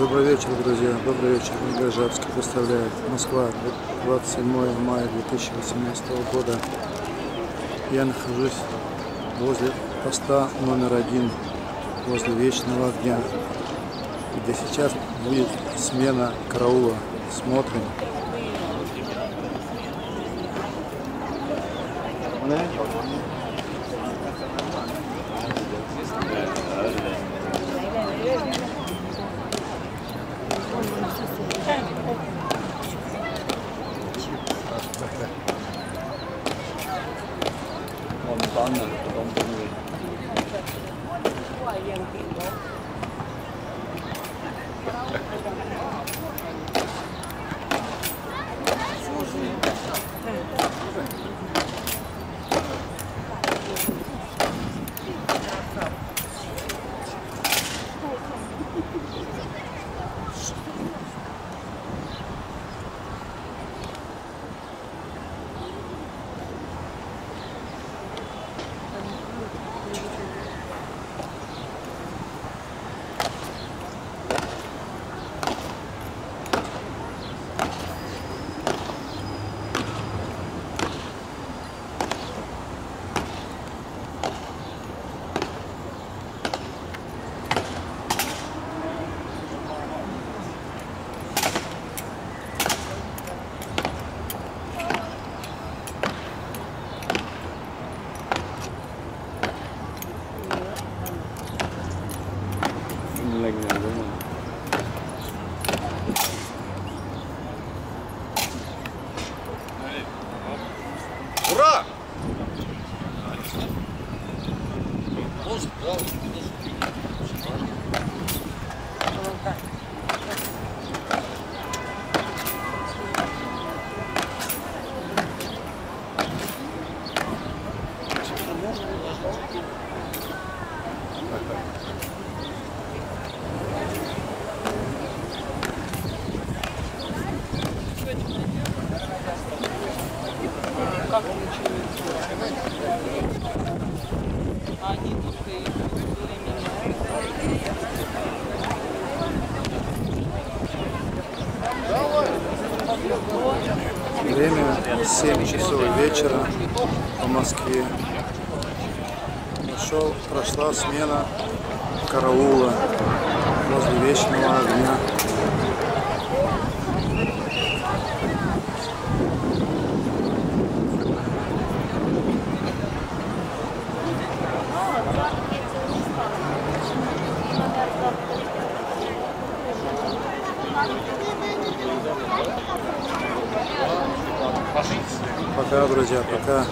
Добрый вечер, друзья. Добрый вечер. Игорь Жабский представляет Москва, 27 мая 2018 года. Я нахожусь возле поста номер один, возле Вечного огня, где сейчас будет смена караула. Смотрим. 我们班的东东的。должен, да, ты должен принять. Как он начинает? Время 7 часов вечера по Москве. Прошел, прошла смена караула возле Вечного огня. Пока, друзья, пока.